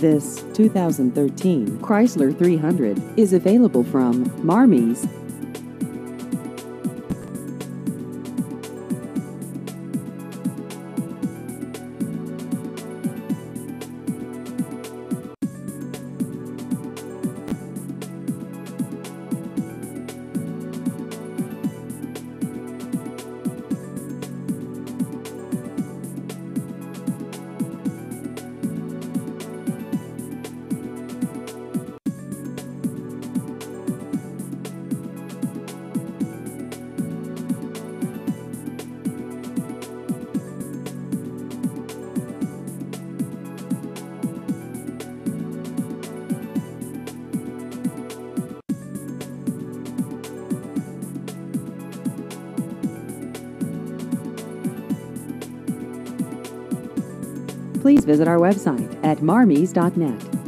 This 2013 Chrysler 300 is available from Marmies. Please visit our website at marmies.net.